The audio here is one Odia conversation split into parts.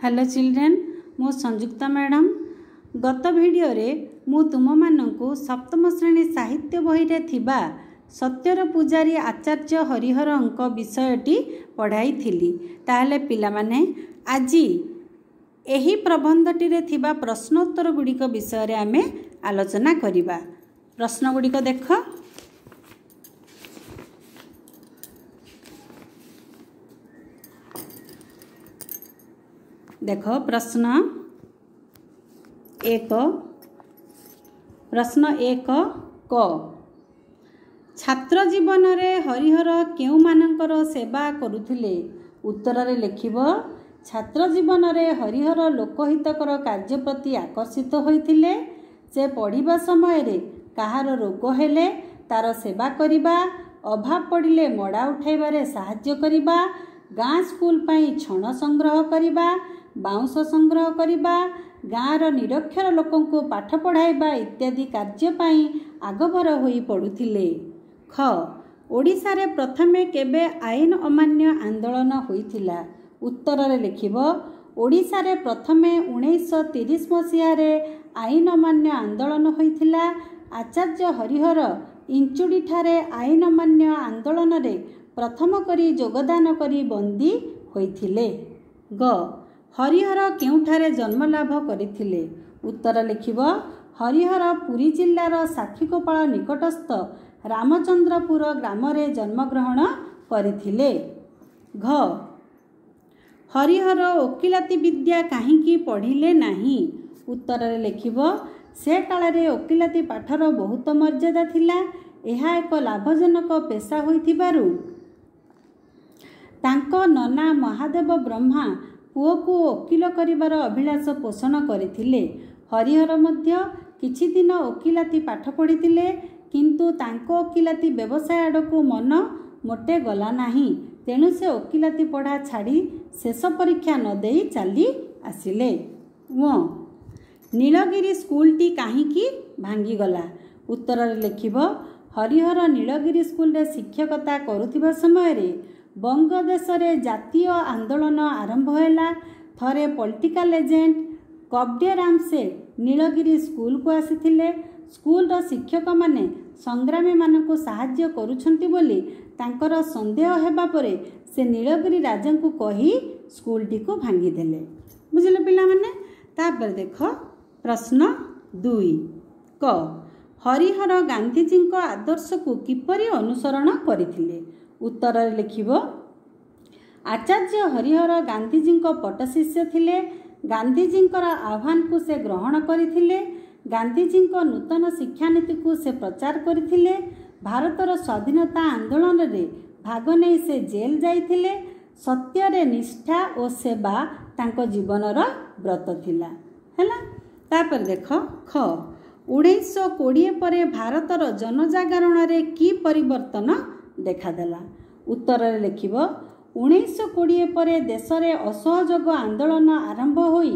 ହ୍ୟାଲୋ ଚିଲଡ୍ରେନ୍ ମୁଁ ସଂଯୁକ୍ତା ମ୍ୟାଡ଼ାମ୍। ଗତ ଭିଡ଼ିଓରେ ମୁଁ ତୁମମାନଙ୍କୁ ସପ୍ତମ ଶ୍ରେଣୀ ସାହିତ୍ୟ ବହିରେ ଥିବା ସତ୍ୟର ପୂଜାରୀ ଆଚାର୍ଯ୍ୟ ହରିହରଙ୍କ ବିଷୟଟି ପଢ଼ାଇଥିଲି। ତାହେଲେ ପିଲାମାନେ ଆଜି ଏହି ପ୍ରବନ୍ଧଟିରେ ଥିବା ପ୍ରଶ୍ନୋତ୍ତର ଗୁଡ଼ିକ ବିଷୟରେ ଆମେ ଆଲୋଚନା କରିବା। ପ୍ରଶ୍ନ ଗୁଡ଼ିକ ଦେଖ। ଦେଖ ପ୍ରଶ୍ନ ଏକ। ପ୍ରଶ୍ନ ଏକ କ। ଛାତ୍ର ଜୀବନରେ ହରିହର କେଉଁମାନଙ୍କର ସେବା କରୁଥିଲେ? ଉତ୍ତରରେ ଲେଖିବ ଛାତ୍ର ଜୀବନରେ ହରିହର ଲୋକହିତକର କାର୍ଯ୍ୟ ପ୍ରତି ଆକର୍ଷିତ ହୋଇଥିଲେ? ସେ ପଢ଼ିବା ସମୟରେ କାହାର ରୋଗ ହେଲେ ତାର ସେବା କରିବା ଅଭାବ ପଡ଼ିଲେ ମଡ଼ା ଉଠାଇବାରେ ସାହାଯ୍ୟ କରିବା ଗାଁ ସ୍କୁଲ ପାଇଁ ଛଣ ସଂଗ୍ରହ କରିବା ବାଉଁଶ ସଂଗ୍ରହ କରିବା ଗାଁର ନିରକ୍ଷର ଲୋକଙ୍କୁ ପାଠ ପଢ଼ାଇବା ଇତ୍ୟାଦି କାର୍ଯ୍ୟ ପାଇଁ ଆଗଭର ହୋଇ ପଡ଼ୁଥିଲେ। ଖ ଓଡ଼ିଶାରେ ପ୍ରଥମେ କେବେ ଆଇନ ଅମାନ୍ୟ ଆନ୍ଦୋଳନ ହୋଇଥିଲା? ଉତ୍ତରରେ ଲେଖିବ ଓଡ଼ିଶାରେ ପ୍ରଥମେ ଉଣେଇଶହ ତିରିଶ ମସିହାରେ ଆଇନ ଅମାନ୍ୟ ଆନ୍ଦୋଳନ ହୋଇଥିଲା। ଆଚାର୍ଯ୍ୟ ହରିହର ଇଞ୍ଚୁଡ଼ିଠାରେ ଆଇନ ଅମାନ୍ୟ ଆନ୍ଦୋଳନରେ ପ୍ରଥମ କରି ଯୋଗଦାନ କରି ବନ୍ଦୀ ହୋଇଥିଲେ। ଗ ହରିହର କେଉଁଠାରେ ଜନ୍ମଲାଭ କରିଥିଲେ? ଉତ୍ତର ଲେଖିବ ହରିହର ପୁରୀ ଜିଲ୍ଲାର ସାକ୍ଷୀଗୋପାଳ ନିକଟସ୍ଥ ରାମଚନ୍ଦ୍ରପୁର ଗ୍ରାମରେ ଜନ୍ମଗ୍ରହଣ କରିଥିଲେ। ଘ. ହରିହର ଓକିଲାତି ବିଦ୍ୟା କାହିଁକି ପଢ଼ିଲେ ନାହିଁ? ଉତ୍ତରରେ ଲେଖିବ ସେ କାଳରେ ଓକିଲାତି ପାଠର ବହୁତ ମର୍ଯ୍ୟାଦା ଥିଲା ଏହା ଏକ ଲାଭଜନକ ପେଶା ହୋଇଥିବାରୁ। ତାଙ୍କ ନନା ମହାଦେବ ବ୍ରହ୍ମା ପୁଅକୁ ଓକିଲ କରିବାର ଅଭିଳାଷ ପୋଷଣ କରିଥିଲେ। ହରିହର ମଧ୍ୟ କିଛି ଦିନ ଓକିଲାତି ପାଠ ପଢ଼ିଥିଲେ କିନ୍ତୁ ତାଙ୍କ ଓକିଲାତି ବ୍ୟବସାୟ ଆଡ଼କୁ ମନ ମୋଟେ ଗଲା ନାହିଁ। ତେଣୁ ସେ ଓକିଲାତି ପଢ଼ା ଛାଡ଼ି ଶେଷ ପରୀକ୍ଷା ନ ଦେଇ ଚାଲି ଆସିଲେ। ଓ ନୀଳଗିରି ସ୍କୁଲଟି କାହିଁକି ଭାଙ୍ଗିଗଲା? ଉତ୍ତରରେ ଲେଖିବ ହରିହର ନୀଳଗିରି ସ୍କୁଲରେ ଶିକ୍ଷକତା କରୁଥିବା ସମୟରେ ବଙ୍ଗଦେଶରେ ଜାତୀୟ ଆନ୍ଦୋଳନ ଆରମ୍ଭ ହେଲା। ଥରେ ପଲିଟିକାଲ ଏଜେଣ୍ଟ କବ୍ଡେରାମ ସେ ନୀଳଗିରି ସ୍କୁଲକୁ ଆସିଥିଲେ। ସ୍କୁଲର ଶିକ୍ଷକମାନେ ସଂଗ୍ରାମୀମାନଙ୍କୁ ସାହାଯ୍ୟ କରୁଛନ୍ତି ବୋଲି ତାଙ୍କର ସନ୍ଦେହ ହେବା ପରେ ସେ ନୀଳଗିରି ରାଜାଙ୍କୁ କହି ସ୍କୁଲଟିକୁ ଭାଙ୍ଗିଦେଲେ। ବୁଝିଲେ ପିଲାମାନେ? ତାପରେ ଦେଖ ପ୍ରଶ୍ନ ଦୁଇ। କ ହରିହର ଗାନ୍ଧିଜୀଙ୍କ ଆଦର୍ଶକୁ କିପରି ଅନୁସରଣ କରିଥିଲେ? ଉତ୍ତରରେ ଲେଖିବ ଆଚାର୍ଯ୍ୟ ହରିହର ଗାନ୍ଧିଜୀଙ୍କ ପଟ୍ଟଶିଷ୍ୟ ଥିଲେ। ଗାନ୍ଧିଜୀଙ୍କର ଆହ୍ୱାନକୁ ସେ ଗ୍ରହଣ କରିଥିଲେ। ଗାନ୍ଧିଜୀଙ୍କ ନୂତନ ଶିକ୍ଷାନୀତିକୁ ସେ ପ୍ରଚାର କରିଥିଲେ। ଭାରତର ସ୍ୱାଧୀନତା ଆନ୍ଦୋଳନରେ ଭାଗ ନେଇ ସେ ଜେଲ୍ ଯାଇଥିଲେ। ସତ୍ୟରେ ନିଷ୍ଠା ଓ ସେବା ତାଙ୍କ ଜୀବନର ବ୍ରତ ଥିଲା। ହେଲା? ତାପରେ ଦେଖ ଖ ଉଣେଇଶହ କୋଡ଼ିଏ ପରେ ଭାରତର ଜନଜାଗରଣରେ କି ପରିବର୍ତ୍ତନ ଦେଖାଦେଲା। ଉତ୍ତରରେ ଲେଖିବ ଉଣେଇଶହ କୋଡ଼ିଏ ପରେ ଦେଶରେ ଅସହଯୋଗ ଆନ୍ଦୋଳନ ଆରମ୍ଭ ହୋଇ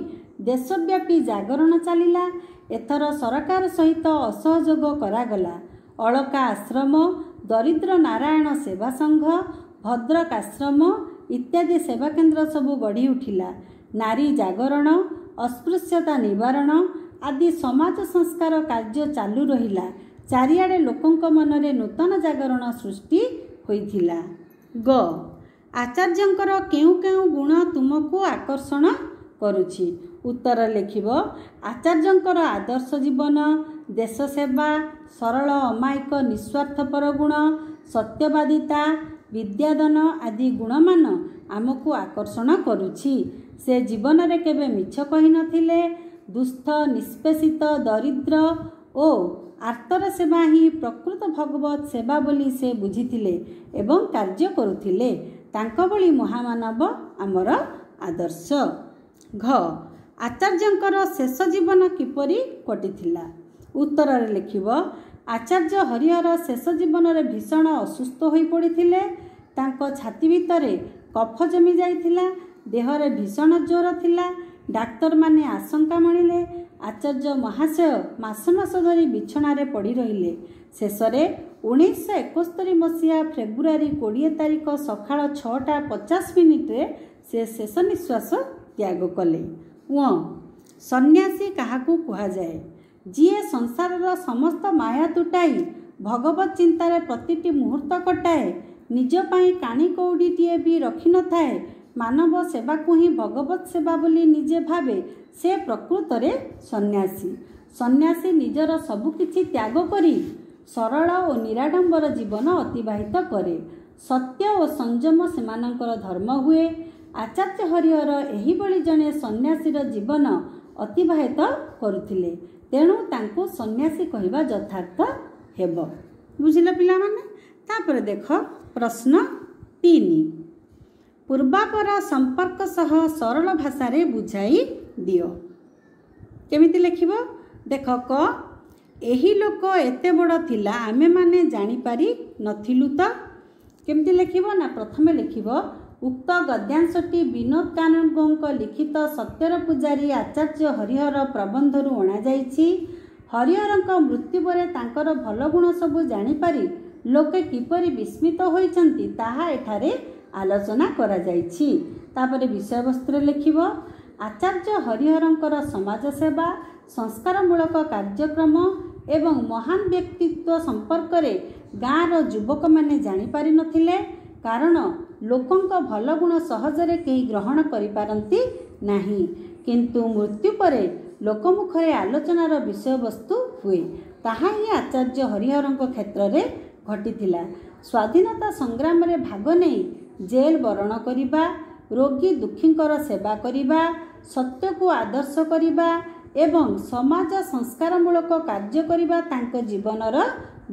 ଦେଶବ୍ୟାପୀ ଜାଗରଣ ଚାଲିଲା। ଏଥର ସରକାର ସହିତ ଅସହଯୋଗ କରାଗଲା। ଅଳକା ଆଶ୍ରମ ଦରିଦ୍ର ନାରାୟଣ ସେବା ସଂଘ ଭଦ୍ରକ ଆଶ୍ରମ ଇତ୍ୟାଦି ସେବାକେନ୍ଦ୍ର ସବୁ ଗଢ଼ି ଉଠିଲା। ନାରୀ ଜାଗରଣ ଅସ୍ପୃଶ୍ୟତା ନିବାରଣ ଆଦି ସମାଜ ସଂସ୍କାର କାର୍ଯ୍ୟ ଚାଲୁ ରହିଲା। ଚାରିଆଡ଼େ ଲୋକଙ୍କ ମନରେ ନୂତନ ଜାଗରଣ ସୃଷ୍ଟି ହୋଇଥିଲା। ଗ ଆଚାର୍ଯ୍ୟଙ୍କର କେଉଁ କେଉଁ ଗୁଣ ତୁମକୁ ଆକର୍ଷଣ କରୁଛି? ଉତ୍ତର ଲେଖିବ ଆଚାର୍ଯ୍ୟଙ୍କର ଆଦର୍ଶ ଜୀବନ ଦେଶ ସେବା ସରଳ ଅମାୟିକ ନିସ୍ୱାର୍ଥପର ଗୁଣ ସତ୍ୟବାଦିତା ବିଦ୍ୟାଦାନ ଆଦି ଗୁଣମାନ ଆମକୁ ଆକର୍ଷଣ କରୁଛି। ସେ ଜୀବନରେ କେବେ ମିଛ କହିନଥିଲେ ଦୁସ୍ଥ ନିଷ୍ପେଷିତ ଦରିଦ୍ର ଓ ଆର୍ତ୍ତର ସେବା ହିଁ ପ୍ରକୃତ ଭଗବତ ସେବା ବୋଲି ସେ ବୁଝିଥିଲେ ଏବଂ କାର୍ଯ୍ୟ କରୁଥିଲେ। ତାଙ୍କ ଭଳି ମହାମାନବ ଆମର ଆଦର୍ଶ। ଘ ଆଚାର୍ଯ୍ୟଙ୍କର ଶେଷ ଜୀବନ କିପରି କଟିଥିଲା? ଉତ୍ତରରେ ଲେଖିବ ଆଚାର୍ଯ୍ୟ ହରିହର ଶେଷ ଜୀବନରେ ଭୀଷଣ ଅସୁସ୍ଥ ହୋଇପଡ଼ିଥିଲେ ତାଙ୍କ ଛାତି ଭିତରେ କଫ ଜମି ଯାଇଥିଲା ଦେହରେ ଭୀଷଣ ଜ୍ୱର ଥିଲା। ଡାକ୍ତରମାନେ ଆଶଙ୍କା ମଣିଲେ ଆଚାର୍ଯ୍ୟ ମହାଶୟ ମାସ ମାସ ଧରି ବିଛଣାରେ ପଡ଼ି ରହିଲେ। ଶେଷରେ ଉଣେଇଶହ ଏକସ୍ତରୀ ମସିହା ଫେବୃଆରୀ କୋଡ଼ିଏ ତାରିଖ ସକାଳ ଛଅଟା ପଚାଶ ମିନିଟ୍ରେ ସେ ଶେଷ ନିଶ୍ୱାସ ତ୍ୟାଗ କଲେ। ଓ ସନ୍ନ୍ୟାସୀ କାହାକୁ କୁହାଯାଏ? ଯିଏ ସଂସାରର ସମସ୍ତ ମାୟା ତୁଟାଇ ଭଗବତ ଚିନ୍ତାରେ ପ୍ରତିଟି ମୁହୂର୍ତ୍ତ କଟାଏ ନିଜ ପାଇଁ କାଣି କଉଡ଼ିଟିଏ ବି ରଖିନଥାଏ ମାନବ ସେବାକୁ ହିଁ ଭଗବତ ସେବା ବୋଲି ନିଜେ ଭାବେ ସେ ପ୍ରକୃତରେ ସନ୍ନ୍ୟାସୀ। ସନ୍ନ୍ୟାସୀ ନିଜର ସବୁକିଛି ତ୍ୟାଗ କରି ସରଳ ଓ ନିରାଡ଼ମ୍ବର ଜୀବନ ଅତିବାହିତ କରେ। ସତ୍ୟ ଓ ସଂଯମ ସେମାନଙ୍କର ଧର୍ମ ହୁଏ। ଆଚାର୍ଯ୍ୟ ହରିହର ଏହିଭଳି ଜଣେ ସନ୍ନ୍ୟାସୀର ଜୀବନ ଅତିବାହିତ କରୁଥିଲେ। ତେଣୁ ତାଙ୍କୁ ସନ୍ନ୍ୟାସୀ କହିବା ଯଥାର୍ଥ ହେବ। ବୁଝିଲ ପିଲାମାନେ? ତାପରେ ଦେଖ ପ୍ରଶ୍ନ ତିନି। ପୂର୍ବାପର ସମ୍ପର୍କ ସହ ସରଳ ଭାଷାରେ ବୁଝାଇ ଦିଅ। କେମିତି ଲେଖିବ? ଦେଖ କ ଏହି ଲୋକ ଏତେ ବଡ଼ ଥିଲା ଆମେମାନେ ଜାଣିପାରି ନଥିଲୁ ତ? କେମିତି ଲେଖିବ? ନା ପ୍ରଥମେ ଲେଖିବ ଉକ୍ତ ଗଦ୍ୟାଂଶଟି ବିନୋଦ କାନୁନଗୋଙ୍କ ଲିଖିତ ସତ୍ୟର ପୂଜାରୀ ଆଚାର୍ଯ୍ୟ ହରିହର ପ୍ରବନ୍ଧରୁ ଅଣାଯାଇଛି। ହରିହରଙ୍କ ମୃତ୍ୟୁ ପରେ ତାଙ୍କର ଭଲ ଗୁଣ ସବୁ ଜାଣିପାରି ଲୋକେ କିପରି ବିସ୍ମିତ ହୋଇଛନ୍ତି ତାହା ଏଠାରେ ଆଲୋଚନା କରାଯାଇଛି। ତାପରେ ବିଷୟବସ୍ତୁରେ ଲେଖିବ ଆଚାର୍ଯ୍ୟ ହରିହରଙ୍କର ସମାଜ ସେବା ସଂସ୍କାରମୂଳକ କାର୍ଯ୍ୟକ୍ରମ ଏବଂ ମହାନ ବ୍ୟକ୍ତିତ୍ୱ ସମ୍ପର୍କରେ ଗାଁର ଯୁବକମାନେ ଜାଣିପାରିନଥିଲେ କାରଣ ଲୋକଙ୍କ ଭଲ ଗୁଣ ସହଜରେ କେହି ଗ୍ରହଣ କରିପାରନ୍ତି ନାହିଁ। କିନ୍ତୁ ମୃତ୍ୟୁ ପରେ ଲୋକମୁଖରେ ଆଲୋଚନାର ବିଷୟବସ୍ତୁ ହୁଏ। ତାହା ହିଁ ଆଚାର୍ଯ୍ୟ ହରିହରଙ୍କ କ୍ଷେତ୍ରରେ ଘଟିଥିଲା। ସ୍ୱାଧୀନତା ସଂଗ୍ରାମରେ ଭାଗ ନେଇ ଜେଲ୍ ବରଣ କରିବା ରୋଗୀ ଦୁଃଖୀଙ୍କର ସେବା କରିବା ସତ୍ୟକୁ ଆଦର୍ଶ କରିବା ଏବଂ ସମାଜ ସଂସ୍କାରମୂଳକ କାର୍ଯ୍ୟ କରିବା ତାଙ୍କ ଜୀବନର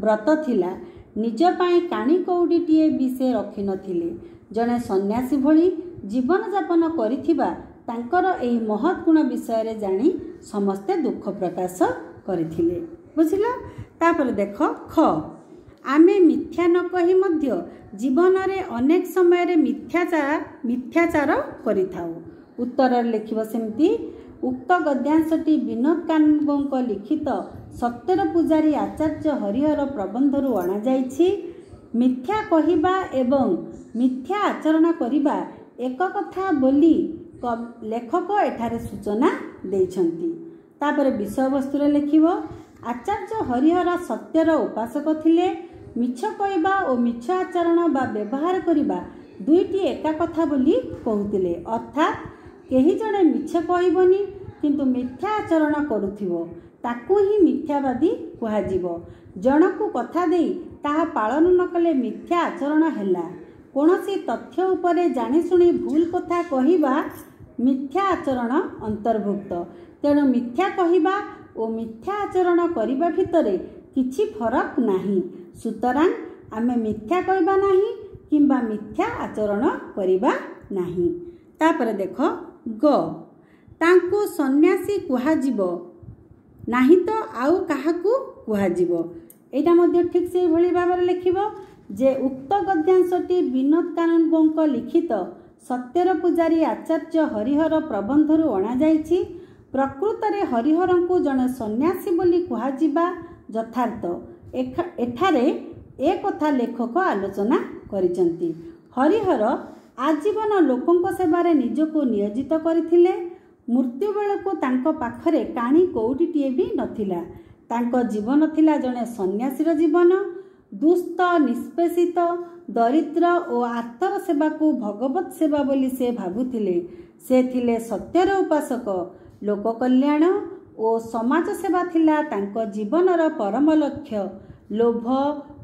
ବ୍ରତ ଥିଲା। ନିଜ ପାଇଁ କାଣି କଉଡ଼ିଟିଏ ବି ସେ ରଖିନଥିଲେ ଜଣେ ସନ୍ନ୍ୟାସୀ ଭଳି ଜୀବନଯାପନ କରିଥିବା ତାଙ୍କର ଏହି ମହତ୍ ଗୁଣ ବିଷୟରେ ଜାଣି ସମସ୍ତେ ଦୁଃଖ ପ୍ରକାଶ କରିଥିଲେ। ବୁଝିଲ? ତାପରେ ଦେଖ ଖ। ଆମେ ମିଥ୍ୟା ନ କହି ମଧ୍ୟ ଜୀବନରେ ଅନେକ ସମୟରେ ମିଥ୍ୟାଚାର ମିଥ୍ୟାଚାର କରିଥାଉ। ଉତ୍ତରରେ ଲେଖିବ ସେମିତି ଉକ୍ତ ଗଦ୍ୟାଂଶଟି ବିନୋଦ କାନୁନଗୋଙ୍କ ଲିଖିତ ସତ୍ୟର ପୂଜାରୀ ଆଚାର୍ଯ୍ୟ ହରିହର ପ୍ରବନ୍ଧରୁ ଅଣାଯାଇଛି ମିଥ୍ୟା କହିବା ଏବଂ ମିଥ୍ୟା ଆଚରଣ କରିବା ଏକ କଥା ବୋଲି ଲେଖକ ଏଠାରେ ସୂଚନା ଦେଇଛନ୍ତି। ତାପରେ ବିଷୟବସ୍ତୁରେ ଲେଖିବ ଆଚାର୍ଯ୍ୟ ହରିହର ସତ୍ୟର ଉପାସକ ଥିଲେ ମିଛ କହିବା ଓ ମିଛ ଆଚରଣ ବା ବ୍ୟବହାର କରିବା ଦୁଇଟି ଏକା କଥା ବୋଲି କହୁଥିଲେ। ଅର୍ଥାତ୍ କେହି ଜଣେ ମିଛ କହିବନି କିନ୍ତୁ ମିଥ୍ୟା ଆଚରଣ କରୁଥିବ ତାକୁ ହିଁ ମିଥ୍ୟାବାଦୀ କୁହାଯିବ। ଜଣକୁ କଥା ଦେଇ ତାହା ପାଳନ ନ କଲେ ମିଥ୍ୟା ଆଚରଣ ହେଲା। କୌଣସି ତଥ୍ୟ ଉପରେ ଜାଣିଶୁଣି ଭୁଲ କଥା କହିବା ମିଥ୍ୟା ଆଚରଣ ଅନ୍ତର୍ଭୁକ୍ତ। ତେଣୁ ମିଥ୍ୟା କହିବା ଓ ମିଥ୍ୟା ଆଚରଣ କରିବା ଭିତରେ କିଛି ଫରକ ନାହିଁ। ସୁତରାଂ ଆମେ ମିଥ୍ୟା କହିବା ନାହିଁ କିମ୍ବା ମିଥ୍ୟା ଆଚରଣ କରିବା ନାହିଁ ତାପରେ ଦେଖ ଗ ତାଙ୍କୁ ସନ୍ନ୍ୟାସୀ କୁହାଯିବ ନାହିଁ ତ ଆଉ କାହାକୁ କୁହାଯିବ ଏଇଟା ମଧ୍ୟ ଠିକ୍ ସେଇଭଳି ଭାବରେ ଲେଖିବ ଯେ ଉକ୍ତ ଗଦ୍ୟାଂଶଟି ବିନୋଦ କାନୁନଗୋଙ୍କ ଲିଖିତ ସତ୍ୟର ପୂଜାରୀ ଆଚାର୍ଯ୍ୟ ହରିହର ପ୍ରବନ୍ଧରୁ ଅଣାଯାଇଛି। ପ୍ରକୃତରେ ହରିହରଙ୍କୁ ଜଣେ ସନ୍ନ୍ୟାସୀ ବୋଲି କୁହାଯିବା ଯଥାର୍ଥ। ଏଠାରେ ଏ କଥା ଲେଖକ ଆଲୋଚନା କରିଛନ୍ତି। ହରିହର ଆଜୀବନ ଲୋକଙ୍କ ସେବାରେ ନିଜକୁ ନିୟୋଜିତ କରିଥିଲେ। ମୃତ୍ୟୁ ବେଳକୁ ତାଙ୍କ ପାଖରେ କାଣି କଉଡ଼ିଟିଏ ବି ନଥିଲା। ତାଙ୍କ ଜୀବନ ଥିଲା ଜଣେ ସନ୍ନ୍ୟାସୀର ଜୀବନ। ଦୁସ୍ତ ନିଷ୍ପେଷିତ ଦରିଦ୍ର ଓ ଆର୍ତ୍ତର ସେବାକୁ ଭଗବତ ସେବା ବୋଲି ସେ ଭାବୁଥିଲେ। ସେ ଥିଲେ ସତ୍ୟର ଉପାସକ ଲୋକ କଲ୍ୟାଣ ଓ ସମାଜ ସେବା ଥିଲା ତାଙ୍କ ଜୀବନର ପରମ ଲକ୍ଷ୍ୟ। ଲୋଭ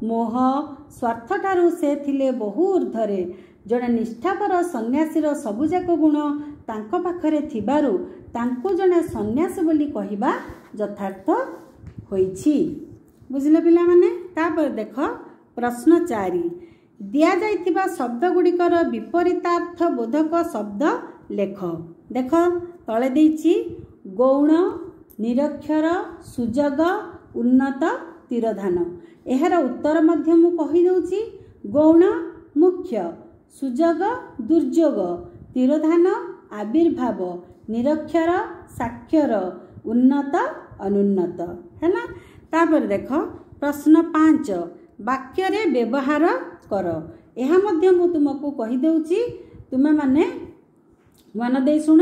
ମୋହ ସ୍ୱାର୍ଥଠାରୁ ସେ ଥିଲେ ବହୁ ଉର୍ଦ୍ଧ୍ୱରେ। ଜଣେ ନିଷ୍ଠାପର ସନ୍ନ୍ୟାସୀର ସବୁଯାକ ଗୁଣ ତାଙ୍କ ପାଖରେ ଥିବାରୁ ତାଙ୍କୁ ଜଣେ ସନ୍ନ୍ୟାସ ବୋଲି କହିବା ଯଥାର୍ଥ ହୋଇଛି। ବୁଝିଲେ ପିଲାମାନେ? ତାପରେ ଦେଖ ପ୍ରଶ୍ନ ଚାରି ଦିଆଯାଇଥିବା ଶବ୍ଦ ଗୁଡ଼ିକର ବିପରୀତାର୍ଥ ବୋଧକ ଶବ୍ଦ ଲେଖ। ଦେଖ ତଳେ ଦେଇଛି ଗୌଣ ନିରକ୍ଷର ସୁଯୋଗ ଉନ୍ନତ ତୀରଧାନ। ଏହାର ଉତ୍ତର ମଧ୍ୟ ମୁଁ କହିଦେଉଛି। ଗୌଣ ମୁଖ୍ୟ। ସୁଯୋଗ ଦୁର୍ଯୋଗ। ତୀରଧାନ ଆବିର୍ଭାବ। ନିରକ୍ଷର ସାକ୍ଷର। ଉନ୍ନତ ଅନୁନ୍ନତ। ହେଲା? ତାପରେ ଦେଖ ପ୍ରଶ୍ନ ପାଞ୍ଚ। ବାକ୍ୟରେ ବ୍ୟବହାର କର। ଏହା ମଧ୍ୟ ମୁଁ ତୁମକୁ କହିଦେଉଛି। ତୁମେମାନେ ମନ ଦେଇ ଶୁଣ।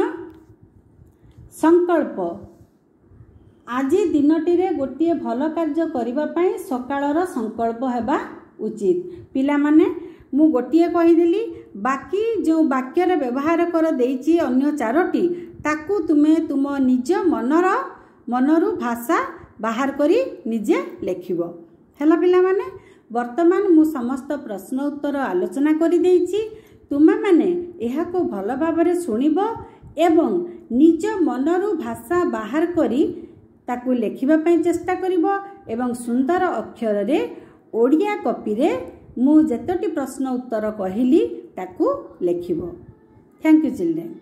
ସଂକଳ୍ପ। ଆଜି ଦିନଟିରେ ଗୋଟିଏ ଭଲ କାର୍ଯ୍ୟ କରିବା ପାଇଁ ସକାଳର ସଂକଳ୍ପ ହେବା ଉଚିତ ପିଲାମାନେ ମୁଁ ଗୋଟିଏ କହିଦେଲି ବାକି ଯେଉଁ ବାକ୍ୟରେ ବ୍ୟବହାର କର ଦେଇଛି ଅନ୍ୟ ଚାରୋଟି ତାକୁ ତୁମେ ତୁମ ନିଜ ମନର ମନରୁ ଭାଷା ବାହାର କରି ନିଜେ ଲେଖିବ ହେଲା ପିଲାମାନେ ବର୍ତ୍ତମାନ ମୁଁ ସମସ୍ତ ପ୍ରଶ୍ନ ଉତ୍ତର ଆଲୋଚନା କରିଦେଇଛି ତୁମେମାନେ ଏହାକୁ ଭଲ ଭାବରେ ଶୁଣିବ ଏବଂ ନିଜ ମନରୁ ଭାଷା ବାହାର କରି ତାକୁ ଲେଖିବା ପାଇଁ ଚେଷ୍ଟା କରିବ ଏବଂ ସୁନ୍ଦର ଅକ୍ଷରରେ ଓଡ଼ିଆ କପିରେ ମୁଁ ଯେତୋଟି ପ୍ରଶ୍ନ ଉତ୍ତର କହିଲି ତାକୁ ଲେଖିବ। Thank you children